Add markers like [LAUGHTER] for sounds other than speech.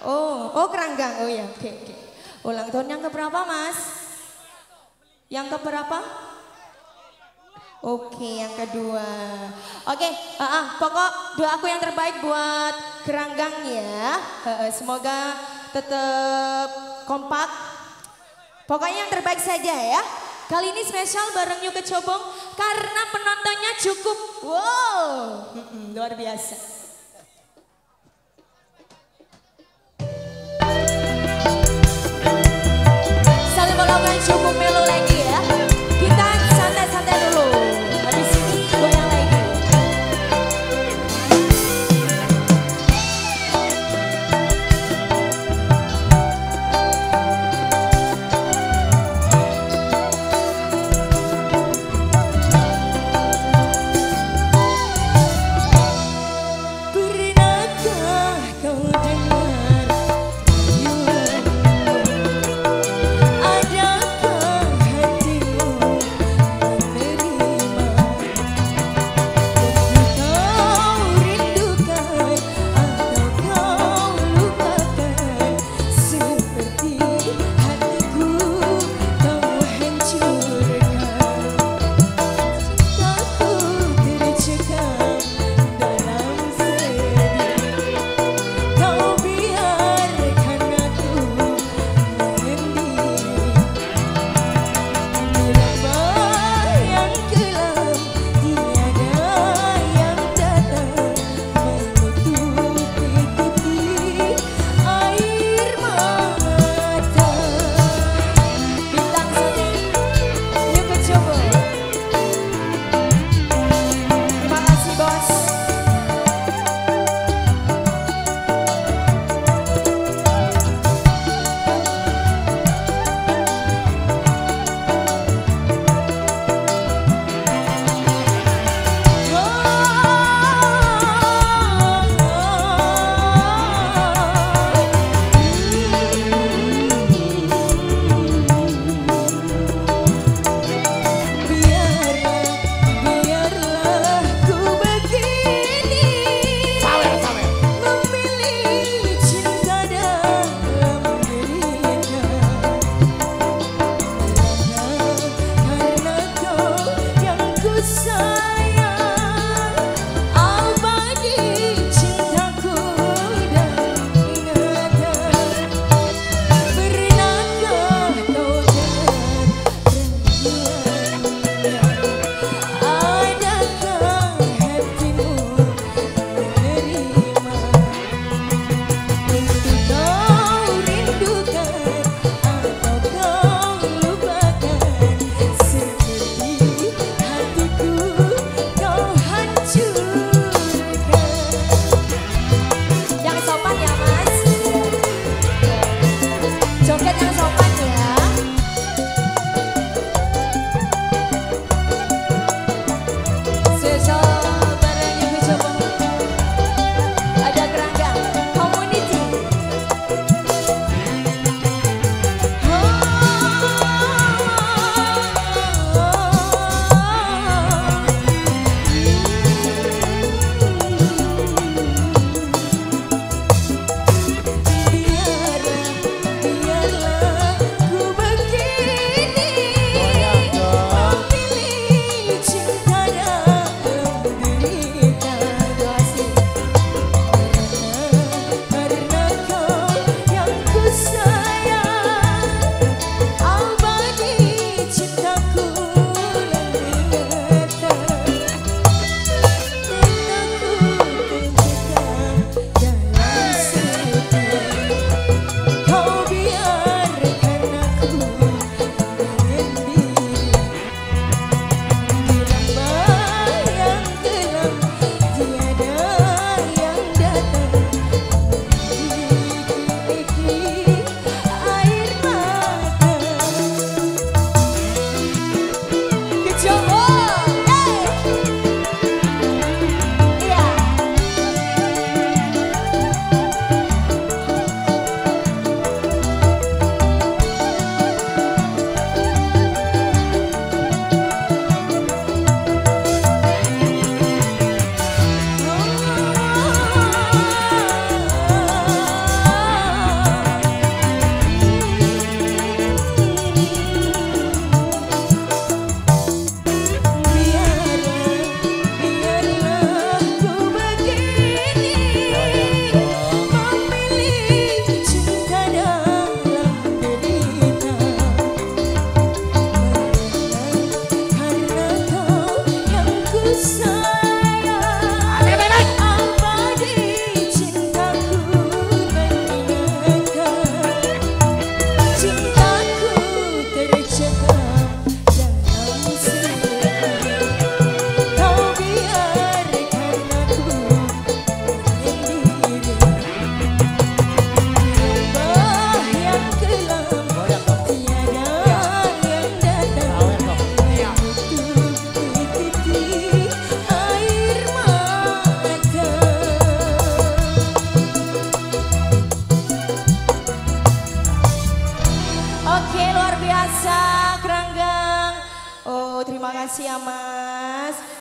Oh, oh keranggang. Oh ya, oke oke. Ulang tahun yang keberapa, Mas? Yang keberapa? Oke, okay, yang kedua. Oke, okay, uh, uh, pokok doa aku yang terbaik buat keranggang ya. Uh, uh, semoga tetap kompak. Pokoknya yang terbaik saja ya. Kali ini spesial bareng Yuk Kecobong karena penontonnya cukup wow, [LAUGHS] luar biasa. Biasa